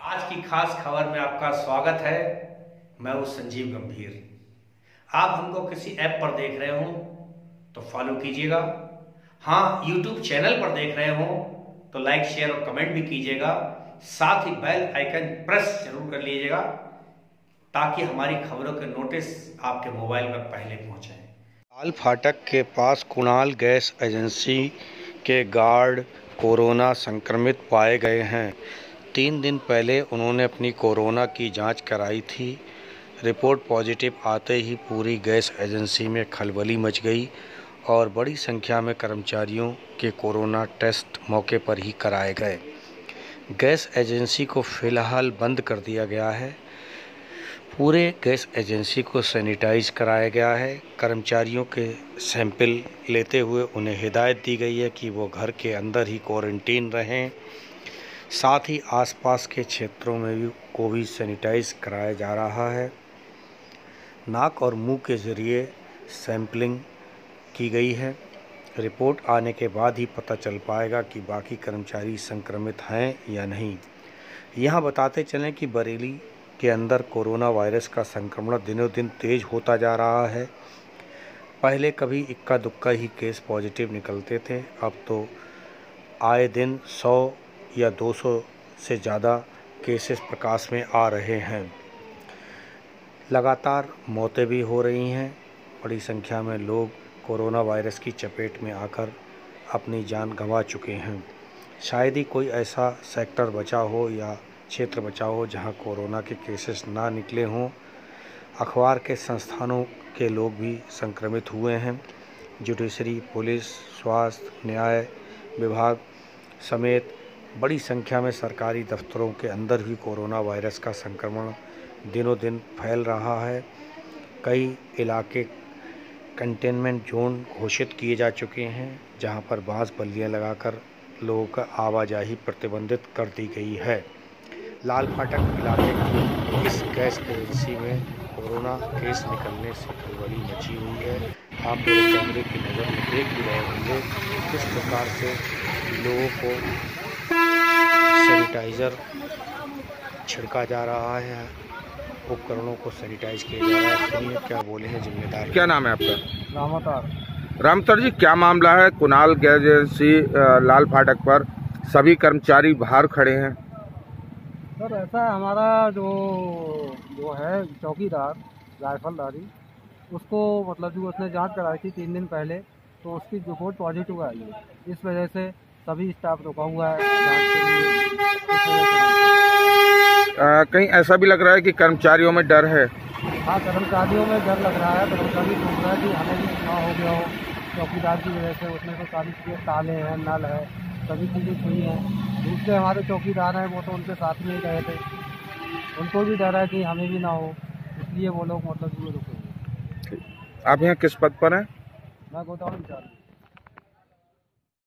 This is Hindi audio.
आज की खास खबर में आपका स्वागत है। मैं हूँ संजीव गंभीर। आप हमको किसी ऐप पर देख रहे हो तो फॉलो कीजिएगा। हाँ यूट्यूब चैनल पर देख रहे हो तो लाइक शेयर और कमेंट भी कीजिएगा। साथ ही बेल आइकन प्रेस ज़रूर कर लीजिएगा। ताकि हमारी खबरों के नोटिस आपके मोबाइल में पहले पहुँचे। लाल फाटक के पास कुणाल गैस एजेंसी के गार्ड कोरोना संक्रमित पाए गए हैं। तीन दिन पहले उन्होंने अपनी कोरोना की जाँच कराई थी। रिपोर्ट पॉजिटिव आते ही पूरी गैस एजेंसी में खलबली मच गई और बड़ी संख्या में कर्मचारियों के कोरोना टेस्ट मौके पर ही कराए गए। गैस एजेंसी को फ़िलहाल बंद कर दिया गया है। पूरे गैस एजेंसी को सैनिटाइज कराया गया है। कर्मचारियों के सैंपल लेते हुए उन्हें हिदायत दी गई है कि वो घर के अंदर ही क्वारंटीन रहें। साथ ही आसपास के क्षेत्रों में भी को भी सैनिटाइज कराया जा रहा है। नाक और मुँह के ज़रिए सैंपलिंग की गई है। रिपोर्ट आने के बाद ही पता चल पाएगा कि बाकी कर्मचारी संक्रमित हैं या नहीं। यहाँ बताते चलें कि बरेली के अंदर कोरोना वायरस का संक्रमण दिनों दिन तेज होता जा रहा है। पहले कभी इक्का दुक्का ही केस पॉजिटिव निकलते थे, अब तो आए दिन 100 या 200 से ज़्यादा केसेस प्रकाश में आ रहे हैं। लगातार मौतें भी हो रही हैं। बड़ी संख्या में लोग कोरोना वायरस की चपेट में आकर अपनी जान गंवा चुके हैं। शायद ही कोई ऐसा सेक्टर बचा हो या क्षेत्र बचाओ जहाँ कोरोना के केसेस ना निकले हों। अखबार के संस्थानों के लोग भी संक्रमित हुए हैं। जुडिशरी, पुलिस, स्वास्थ्य, न्याय विभाग समेत बड़ी संख्या में सरकारी दफ्तरों के अंदर भी कोरोना वायरस का संक्रमण दिनों दिन फैल रहा है। कई इलाके कंटेनमेंट जोन घोषित किए जा चुके हैं, जहाँ पर बाँस बल्लियाँ लगाकर लोगों का आवाजाही प्रतिबंधित कर दी गई है। लाल फाटक इलाके की इस गैस एजेंसी में कोरोना केस निकलने से खलबली मची हुई है। आप लोग कैमरे की नज़र में देख भी रहे होंगे किस प्रकार से लोगों को सैनिटाइज़र छिड़का जा रहा है उपकरणों को सैनिटाइज किया जा रहा है। सुनिए क्या बोले हैं जिम्मेदार? क्या नाम है आपका? रामातार। रामतर जी क्या मामला है? कुणाल गैस एजेंसी लाल फाटक पर सभी कर्मचारी बाहर खड़े हैं। सर ऐसा है हमारा जो जो है चौकीदार राइफलदारी उसको मतलब जो उसने जाँच कराई थी तीन दिन पहले तो उसकी रिपोर्ट पॉजिटिव आई है। इस वजह से सभी स्टाफ रुका हुआ है आ, कहीं ऐसा भी लग रहा है कि कर्मचारियों में डर है? हाँ कर्मचारियों में डर लग रहा है। कर्मचारी सोच रहा है कि हमें भी ना हो गया हो चौकीदार की वजह से उसमें तो सारी चीज़ें ताले हैं नल है। सभी चीज़ें छुई हैं। दूसरे हमारे चौकीदार हैं वो तो उनके साथ में ही गए थे। उनको भी डर है कि हमें भी ना हो। इसलिए वो लोग मतलब ये रुके आप यहाँ किस पद पर हैं? मैं गोदाम इंचार्ज